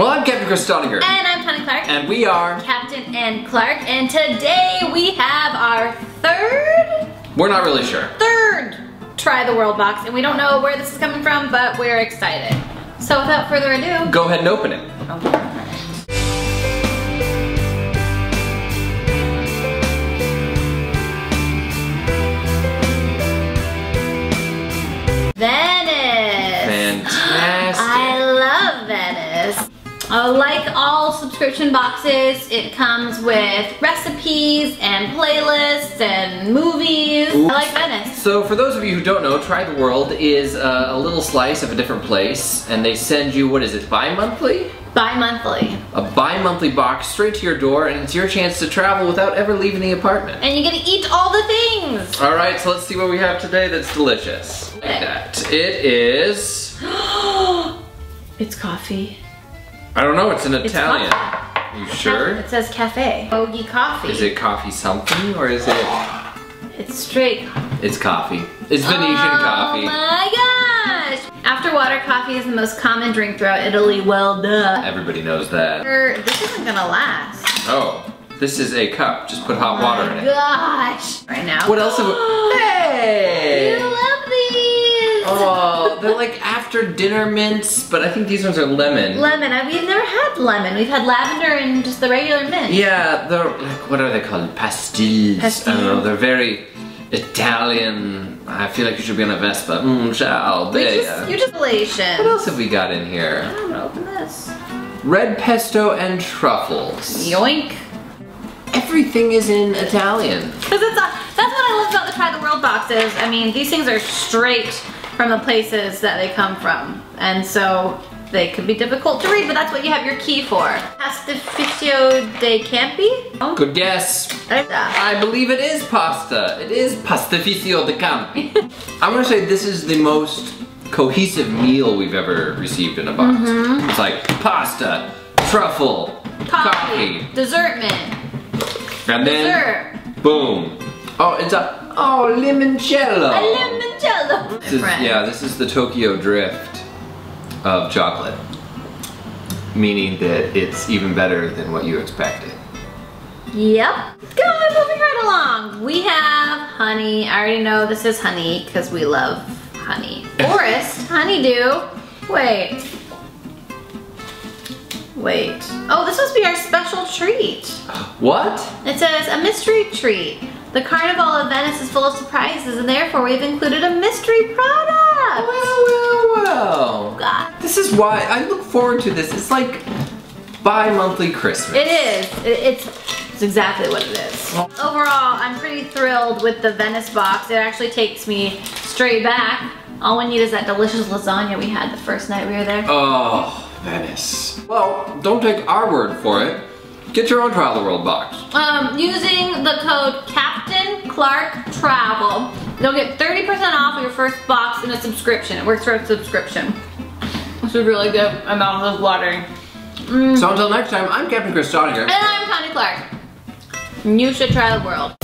Well, I'm Captain Chris Stoniger. And I'm Tony Clark. And we are... Captain and Clark. And today we have our third? We're not really sure. Third Try the World box. And we don't know where this is coming from, but we're excited. So without further ado... Go ahead and open it. Venice. Uh, like all subscription boxes, it comes with recipes and playlists and movies. Oops. I like Venice. So for those of you who don't know, Try the World is uh, a little slice of a different place, and they send you, what is it, bi-monthly? Bi-monthly. A bi-monthly box straight to your door, and it's your chance to travel without ever leaving the apartment. And you get to eat all the things. All right, so let's see what we have today that's delicious. Like that. It is, it's coffee. I don't know, it's an It's Italian. coffee. You sure? It says cafe. Ogie coffee. Is it coffee something, or is it, It's straight. it's coffee. It's Venetian oh coffee. my gosh! After water, coffee is the most common drink throughout Italy. Well, duh. Everybody knows that. Er, This isn't gonna last. Oh, this is a cup. Just put hot water in it. Gosh! Right now. What else have we... You Hey! love these! Oh, they're like after dinner mints, but I think these ones are lemon. Lemon. I, we've never had lemon. We've had lavender and just the regular mint. Yeah, they're like, what are they called? Pastilles. I don't know, they're very Italian. I feel like you should be on a Vespa. Mmm, ciao, We bella. just, you just elation. What else have we got in here? I don't know. Open this. Red pesto and truffles. Yoink. Everything is in Italian. Because it's a, that's what I love about the Try the World boxes. I mean, these things are straight from the places that they come from. And so they could be difficult to read, but that's what you have your key for. Pastificio de Campi? Oh, Good guess. I believe it is pasta. It is pastificio de campi. I'm gonna say this is the most cohesive meal we've ever received in a box. Mm-hmm. It's like pasta, truffle, coffee, Dessert mint. and then Dessert. boom. Oh, it's a oh limoncello. A limoncello. This is, yeah, this is the Tokyo Drift of chocolate, meaning that it's even better than what you expected. Yep. Go on, moving right along. We have honey. I already know this is honey because we love honey. Forest, honeydew. Wait. Wait. Oh, this must be our special treat. What? It says a mystery treat. The Carnival of Venice is full of surprises and therefore we've included a mystery product. Well, well, well. God. This is why I look forward to this. It's like bi-monthly Christmas. It is. It- It's, it's exactly what it is. Overall, I'm pretty thrilled with the Venice box. It actually takes me straight back. All we need is that delicious lasagna we had the first night we were there. Oh, Venice. Well, don't take our word for it. Get your own Trial of the World box. Um, using the code Captain Clark Travel, you'll get 30% off of your first box in a subscription. It works for a subscription. This is really good. amount of is watering. So until next time, I'm Captain Chris Stoniger. And I'm Tony Clark. You should try the world.